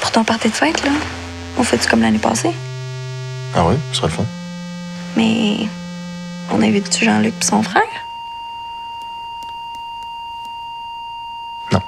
Pour ton party de fête, là, on fait-tu comme l'année passée? Ah oui, ce serait le fun. Mais on invite-tu Jean-Luc et son frère? Non.